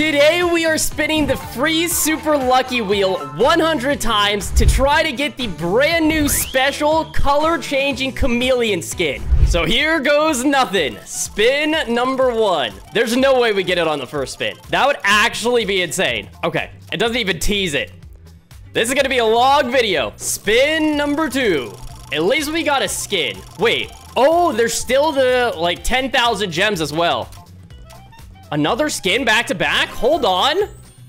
Today we are spinning the free super lucky wheel 100 times to try to get the brand new special color changing chameleon skin. So here goes nothing. Spin number one. There's no way we get it on the first spin. That would actually be insane. Okay, it doesn't even tease it. This is gonna be a long video. Spin number two. At least we got a skin. Wait, oh, there's still the like 10,000 gems as well. Another skin back to back? Hold on.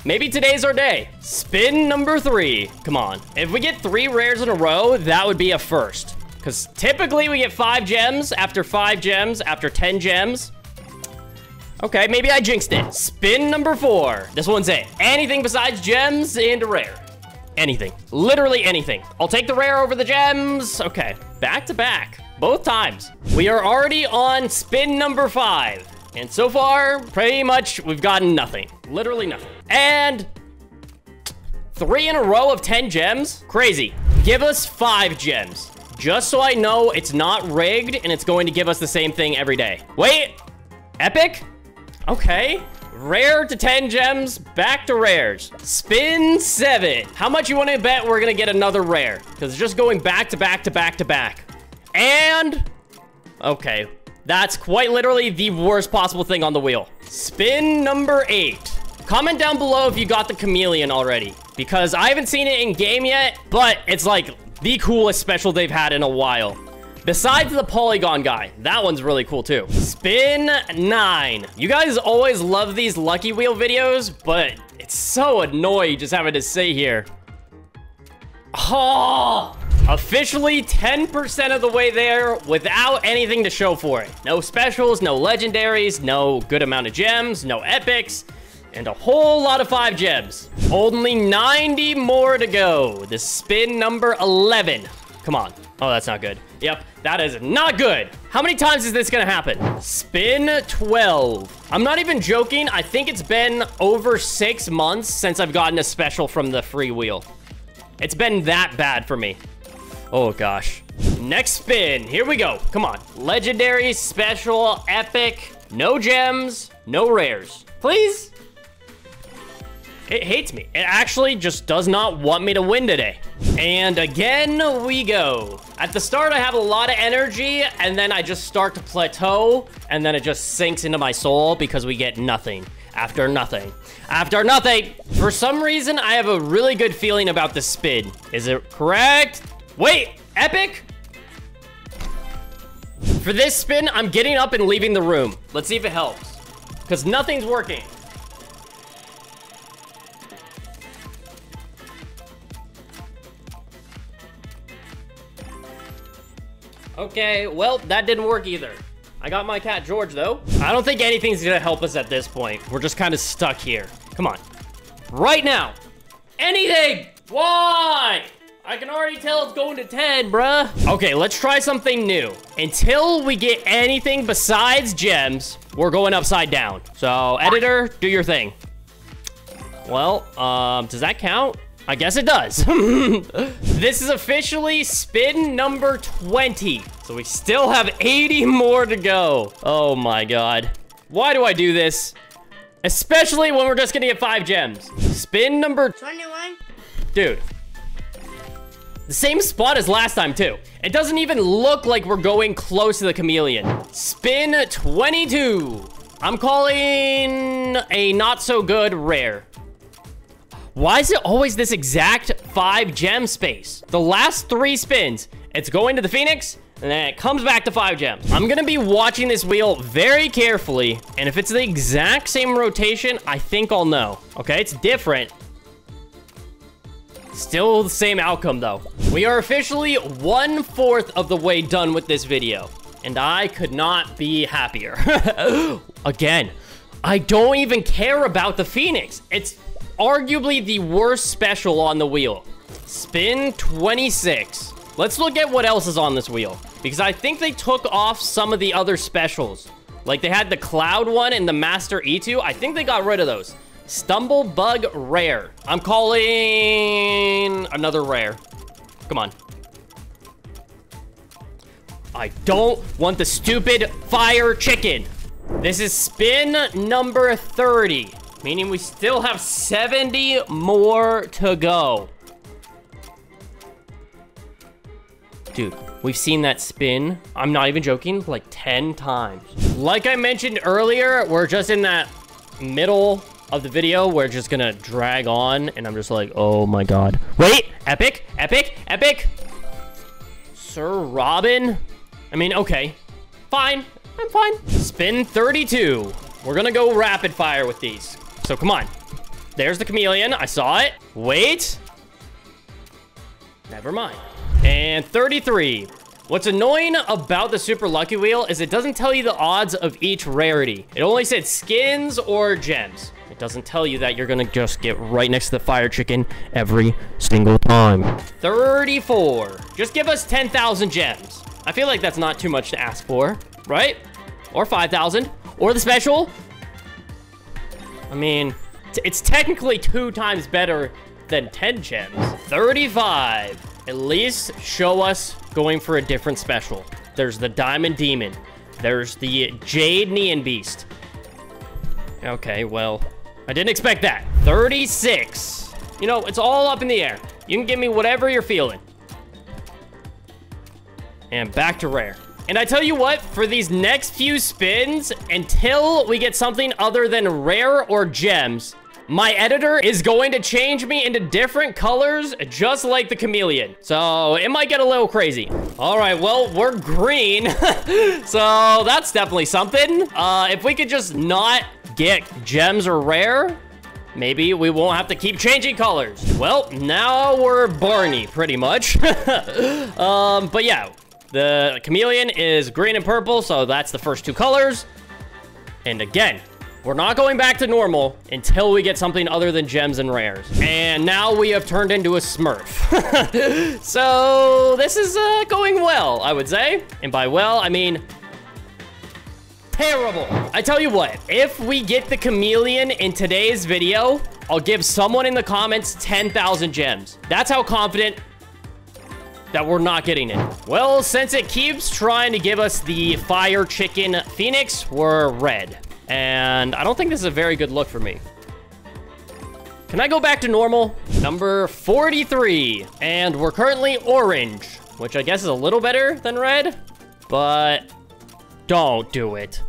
Maybe today's our day. Spin number three. Come on. If we get three rares in a row, that would be a first. Because typically we get five gems after five gems after 10 gems. Okay, maybe I jinxed it. Spin number four. This one's it. Anything besides gems and a rare. Anything. Literally anything. I'll take the rare over the gems. Okay, back to back. Both times. We are already on spin number five. And so far, pretty much, we've gotten nothing. Literally nothing. And three in a row of 10 gems? Crazy. Give us five gems. Just so I know it's not rigged and it's going to give us the same thing every day. Wait, epic? Okay. Rare to 10 gems, back to rares. Spin seven. How much you want to bet we're to get another rare? Because it's just going back to back to back to back. And, okay, that's quite literally the worst possible thing on the wheel. Spin number eight. Comment down below if you got the chameleon already. Because I haven't seen it in game yet, but it's like the coolest special they've had in a while. Besides the polygon guy, that one's really cool too. Spin nine. You guys always love these lucky wheel videos, but it's so annoying just having to sit here. Oh, Officially 10% of the way there without anything to show for it. No specials, no legendaries, no good amount of gems, no epics, and a whole lot of 5 gems. Only 90 more to go. The spin number 11. Come on. Oh, that's not good. Yep, that is not good. How many times is this gonna happen? Spin 12. I'm not even joking. I think it's been over six months since I've gotten a special from the free wheel. It's been that bad for me. Oh, gosh. Next spin. Here we go. Come on. Legendary, special, epic. No gems, no rares. Please? It hates me. It actually just does not want me to win today. And again we go. At the start, I have a lot of energy, and then I just start to plateau, and then it just sinks into my soul because we get nothing after nothing after nothing. For some reason, I have a really good feeling about the spin. Is it correct? Wait, epic? For this spin, I'm getting up and leaving the room. Let's see if it helps. Because nothing's working. Okay, well, that didn't work either. I got my cat George, though. I don't think anything's gonna help us at this point. We're just kind of stuck here. Come on. Right now. Anything! Why? I can already tell it's going to 10, bruh. Okay, let's try something new. Until we get anything besides gems, we're going upside down. So, editor, do your thing. Well, um, does that count? I guess it does. this is officially spin number 20. So we still have 80 more to go. Oh my god. Why do I do this? Especially when we're just gonna get five gems. Spin number... 21? Dude, the same spot as last time, too. It doesn't even look like we're going close to the chameleon. Spin 22. I'm calling a not so good rare. Why is it always this exact five gem space? The last three spins, it's going to the Phoenix, and then it comes back to five gems. I'm gonna be watching this wheel very carefully, and if it's the exact same rotation, I think I'll know. Okay, it's different, Still the same outcome, though. We are officially one-fourth of the way done with this video, and I could not be happier. Again, I don't even care about the Phoenix. It's arguably the worst special on the wheel. Spin 26. Let's look at what else is on this wheel, because I think they took off some of the other specials. Like, they had the Cloud one and the Master E2. I think they got rid of those. Stumble Bug Rare. I'm calling another rare. Come on. I don't want the stupid fire chicken. This is spin number 30. meaning we still have 70 more to go. Dude, we've seen that spin, I'm not even joking, like 10 times. Like I mentioned earlier, we're just in that middle of the video where it's just gonna drag on, and I'm just like, oh my god. Wait, epic, epic, epic. Sir Robin? I mean, okay, fine, I'm fine. Spin 32. We're gonna go rapid fire with these. So come on. There's the chameleon, I saw it. Wait. Never mind. And 33. What's annoying about the Super Lucky Wheel is it doesn't tell you the odds of each rarity. It only said skins or gems. Doesn't tell you that you're gonna just get right next to the fire chicken every single time. 34. Just give us 10,000 gems. I feel like that's not too much to ask for, right? Or 5,000. Or the special. I mean, it's technically two times better than 10 gems. 35. At least show us going for a different special. There's the Diamond Demon. There's the Jade Neon Beast. Okay, well, I didn't expect that. 36. You know, it's all up in the air. You can give me whatever you're feeling. And back to rare. And I tell you what, for these next few spins, until we get something other than rare or gems, my editor is going to change me into different colors, just like the chameleon. So it might get a little crazy. All right, well, we're green. so that's definitely something. Uh, if we could just not get gems or rare, maybe we won't have to keep changing colors. Well, now we're Barney, pretty much. um, but yeah, the chameleon is green and purple, so that's the first two colors. And again, we're not going back to normal until we get something other than gems and rares. And now we have turned into a smurf. so this is uh, going well, I would say. And by well, I mean terrible. I tell you what, if we get the chameleon in today's video, I'll give someone in the comments 10,000 gems. That's how confident that we're not getting it. Well, since it keeps trying to give us the fire chicken phoenix, we're red. And I don't think this is a very good look for me. Can I go back to normal? Number 43. And we're currently orange, which I guess is a little better than red, but don't do it.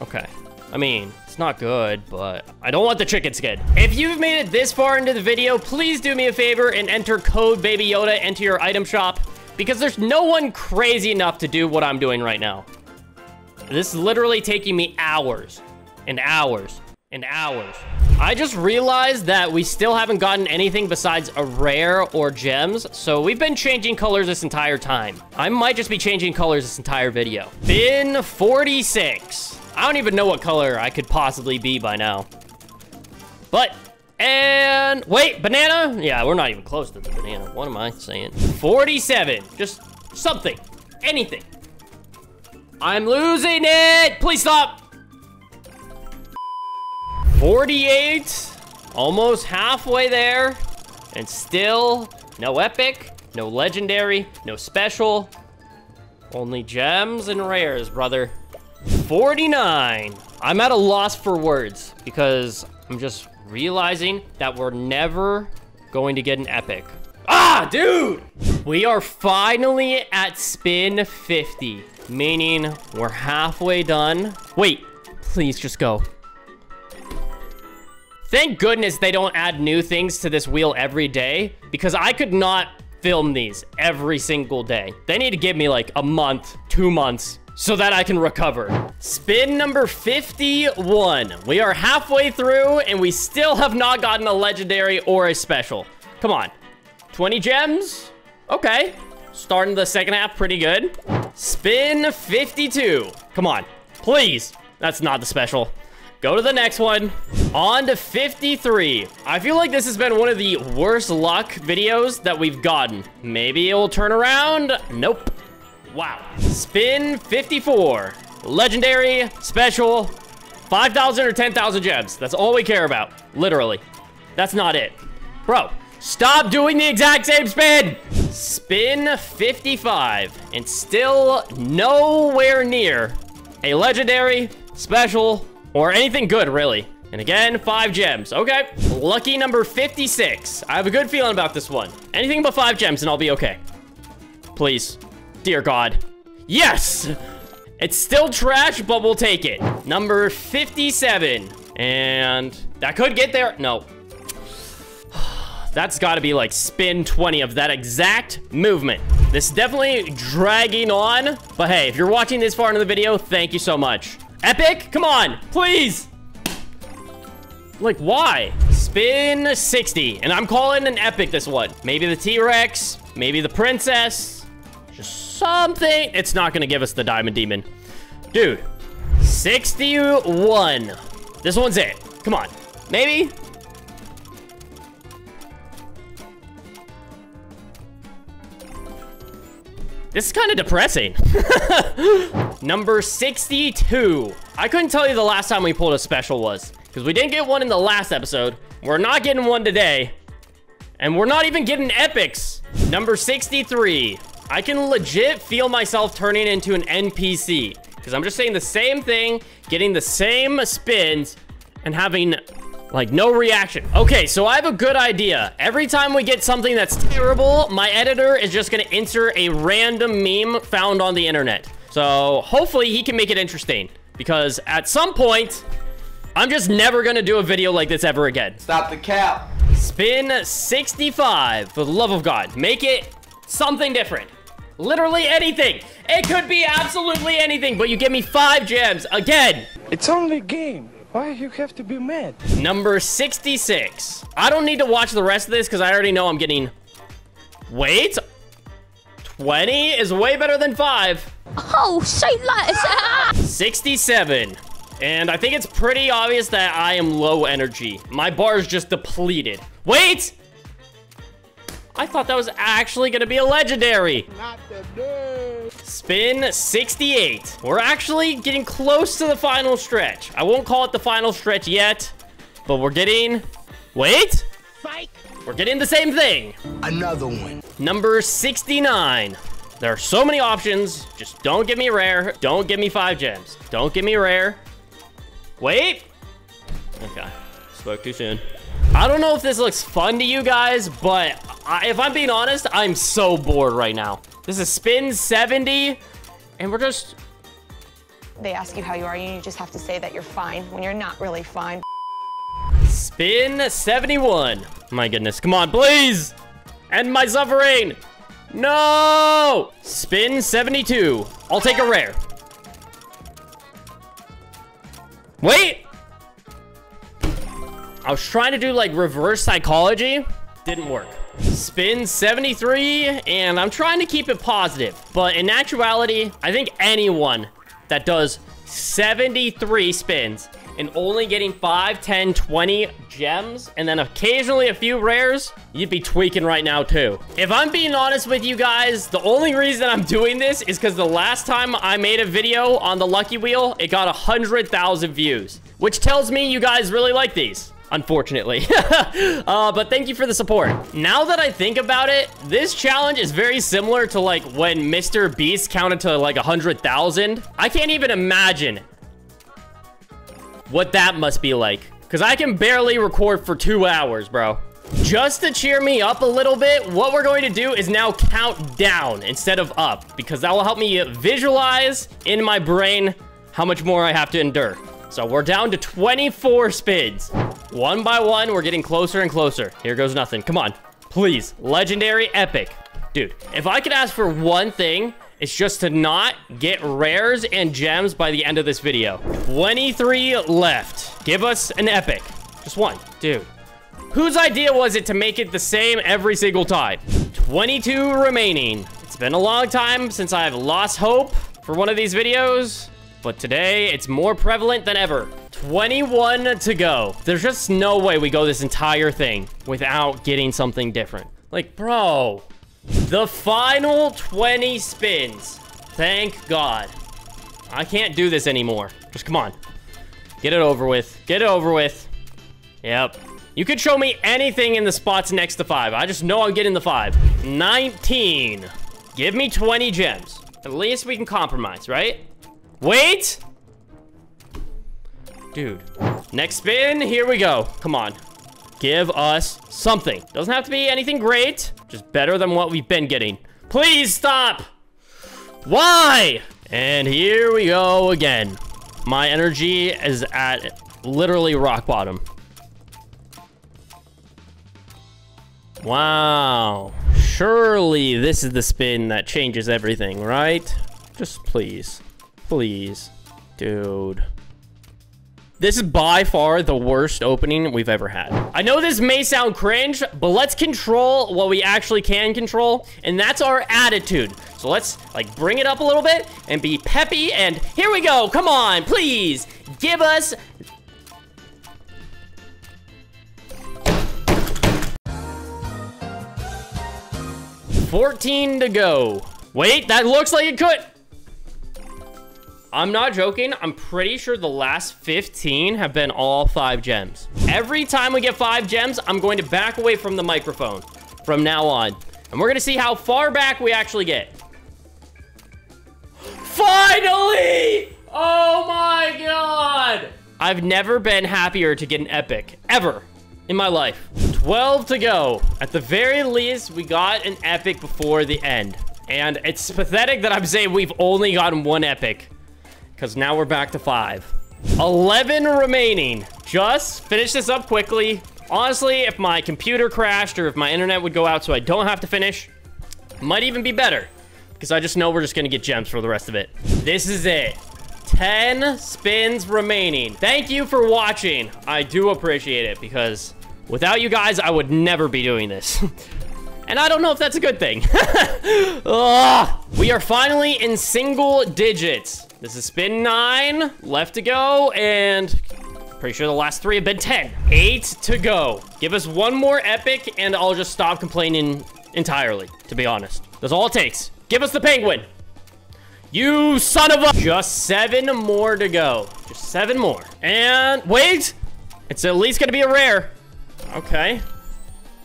Okay. I mean, it's not good, but I don't want the chicken skin. If you've made it this far into the video, please do me a favor and enter code Baby Yoda into your item shop because there's no one crazy enough to do what I'm doing right now. This is literally taking me hours and hours and hours. I just realized that we still haven't gotten anything besides a rare or gems, so we've been changing colors this entire time. I might just be changing colors this entire video. Bin 46. I don't even know what color I could possibly be by now. But, and, wait, banana? Yeah, we're not even close to the banana. What am I saying? 47, just something, anything. I'm losing it! Please stop! 48. Almost halfway there. And still no epic, no legendary, no special. Only gems and rares, brother. 49. I'm at a loss for words because I'm just realizing that we're never going to get an epic. Ah, dude! We are finally at spin 50 meaning we're halfway done. Wait, please just go. Thank goodness they don't add new things to this wheel every day because I could not film these every single day. They need to give me like a month, two months so that I can recover. Spin number 51. We are halfway through and we still have not gotten a legendary or a special. Come on. 20 gems? Okay. Starting the second half pretty good. Spin 52. Come on. Please. That's not the special. Go to the next one. On to 53. I feel like this has been one of the worst luck videos that we've gotten. Maybe it will turn around. Nope. Wow. Spin 54. Legendary, special, 5,000 or 10,000 gems. That's all we care about. Literally. That's not it. Bro, Stop doing the exact same spin! Spin 55, and still nowhere near a legendary, special, or anything good, really. And again, five gems. Okay. Lucky number 56. I have a good feeling about this one. Anything but five gems and I'll be okay. Please. Dear God. Yes! It's still trash, but we'll take it. Number 57. And that could get there. No. That's got to be like spin 20 of that exact movement. This is definitely dragging on. But hey, if you're watching this far into the video, thank you so much. Epic, come on, please. Like, why? Spin 60. And I'm calling an epic this one. Maybe the T-Rex. Maybe the princess. Just something. It's not going to give us the Diamond Demon. Dude. 61. This one's it. Come on. Maybe? This is kind of depressing. Number 62. I couldn't tell you the last time we pulled a special was. Because we didn't get one in the last episode. We're not getting one today. And we're not even getting epics. Number 63. I can legit feel myself turning into an NPC. Because I'm just saying the same thing, getting the same spins, and having like, no reaction. Okay, so I have a good idea. Every time we get something that's terrible, my editor is just gonna insert a random meme found on the internet. So hopefully he can make it interesting. Because at some point, I'm just never gonna do a video like this ever again. Stop the cap. Spin 65, for the love of God. Make it something different. Literally anything. It could be absolutely anything, but you give me five gems again. It's only a game. Why you have to be mad? Number 66. I don't need to watch the rest of this because I already know I'm getting... Wait. 20 is way better than 5. Oh, say less. 67. And I think it's pretty obvious that I am low energy. My bar is just depleted. Wait! I thought that was actually going to be a legendary. Not Spin 68. We're actually getting close to the final stretch. I won't call it the final stretch yet, but we're getting... Wait! Spike. We're getting the same thing. Another one. Number 69. There are so many options. Just don't give me rare. Don't give me five gems. Don't give me rare. Wait. Okay. Spoke too soon. I don't know if this looks fun to you guys, but I, if I'm being honest, I'm so bored right now. This is spin 70, and we're just... They ask you how you are, and you just have to say that you're fine when you're not really fine. Spin 71. My goodness, come on, please! End my suffering! No! Spin 72. I'll take a rare. Wait! I was trying to do like reverse psychology. Didn't work. Spin 73, and I'm trying to keep it positive. But in actuality, I think anyone that does 73 spins and only getting 5, 10, 20 gems, and then occasionally a few rares, you'd be tweaking right now too. If I'm being honest with you guys, the only reason I'm doing this is because the last time I made a video on the Lucky Wheel, it got 100,000 views, which tells me you guys really like these unfortunately. uh, but thank you for the support. Now that I think about it, this challenge is very similar to like when Mr. Beast counted to like 100,000. I can't even imagine what that must be like. Because I can barely record for two hours, bro. Just to cheer me up a little bit, what we're going to do is now count down instead of up. Because that will help me visualize in my brain how much more I have to endure. So we're down to 24 spins. One by one, we're getting closer and closer. Here goes nothing. Come on. Please. Legendary epic. Dude, if I could ask for one thing, it's just to not get rares and gems by the end of this video. 23 left. Give us an epic. Just one. Dude. Whose idea was it to make it the same every single time? 22 remaining. It's been a long time since I've lost hope for one of these videos. But today, it's more prevalent than ever. 21 to go. There's just no way we go this entire thing without getting something different. Like, bro, the final 20 spins. Thank God. I can't do this anymore. Just come on. Get it over with. Get it over with. Yep. You could show me anything in the spots next to five. I just know I'm getting the five. 19. Give me 20 gems. At least we can compromise, right? Wait! Dude. Next spin. Here we go. Come on. Give us something. Doesn't have to be anything great. Just better than what we've been getting. Please stop. Why? And here we go again. My energy is at literally rock bottom. Wow. Surely this is the spin that changes everything, right? Just please. Please. Dude. This is by far the worst opening we've ever had. I know this may sound cringe, but let's control what we actually can control, and that's our attitude. So let's like bring it up a little bit and be peppy, and here we go. Come on, please give us 14 to go. Wait, that looks like it could. I'm not joking. I'm pretty sure the last 15 have been all five gems. Every time we get five gems, I'm going to back away from the microphone from now on. And we're going to see how far back we actually get. Finally! Oh my god! I've never been happier to get an epic, ever, in my life. 12 to go. At the very least, we got an epic before the end. And it's pathetic that I'm saying we've only gotten one epic. Because now we're back to five. 11 remaining. Just finish this up quickly. Honestly, if my computer crashed or if my internet would go out so I don't have to finish, might even be better. Because I just know we're just going to get gems for the rest of it. This is it. 10 spins remaining. Thank you for watching. I do appreciate it because Without you guys, I would never be doing this. and I don't know if that's a good thing. we are finally in single digits. This is spin nine, left to go, and pretty sure the last three have been 10. Eight to go. Give us one more epic, and I'll just stop complaining entirely, to be honest. That's all it takes. Give us the penguin. You son of a... Just seven more to go. Just seven more. And wait! It's at least gonna be a rare. Okay.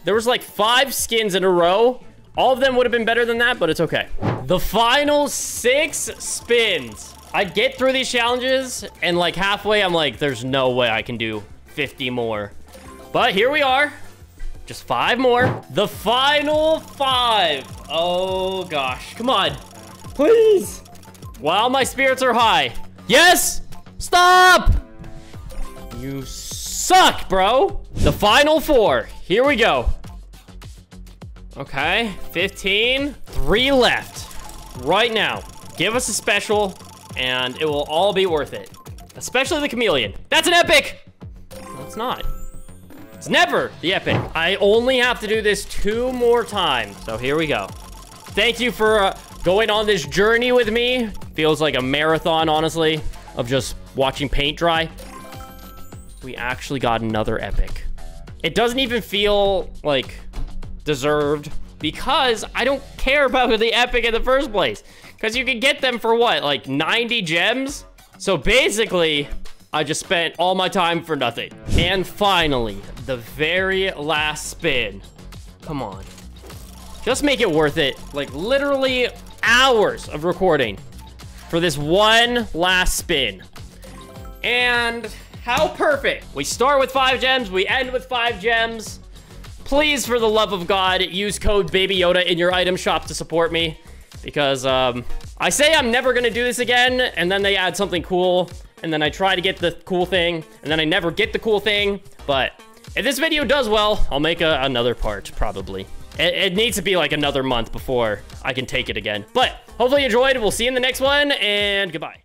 There was like five skins in a row. All of them would have been better than that, but it's okay. The final six spins. I get through these challenges, and like halfway, I'm like, there's no way I can do 50 more. But here we are. Just five more. The final five. Oh, gosh. Come on. Please. While my spirits are high. Yes! Stop! You suck, bro. The final four. Here we go. Okay, 15. Three left. Right now. Give us a special, and it will all be worth it. Especially the chameleon. That's an epic! No, it's not. It's never the epic. I only have to do this two more times. So here we go. Thank you for uh, going on this journey with me. Feels like a marathon, honestly, of just watching paint dry we actually got another epic. It doesn't even feel like deserved because I don't care about the epic in the first place. Because you can get them for what, like 90 gems? So basically, I just spent all my time for nothing. And finally, the very last spin. Come on. Just make it worth it. Like literally hours of recording for this one last spin. And how perfect. We start with five gems. We end with five gems. Please, for the love of God, use code Baby Yoda in your item shop to support me. Because um, I say I'm never going to do this again, and then they add something cool, and then I try to get the cool thing, and then I never get the cool thing. But if this video does well, I'll make a, another part, probably. It, it, needs to be like another month before I can take it again. But hopefully you enjoyed. We'll see you in the next one, and goodbye.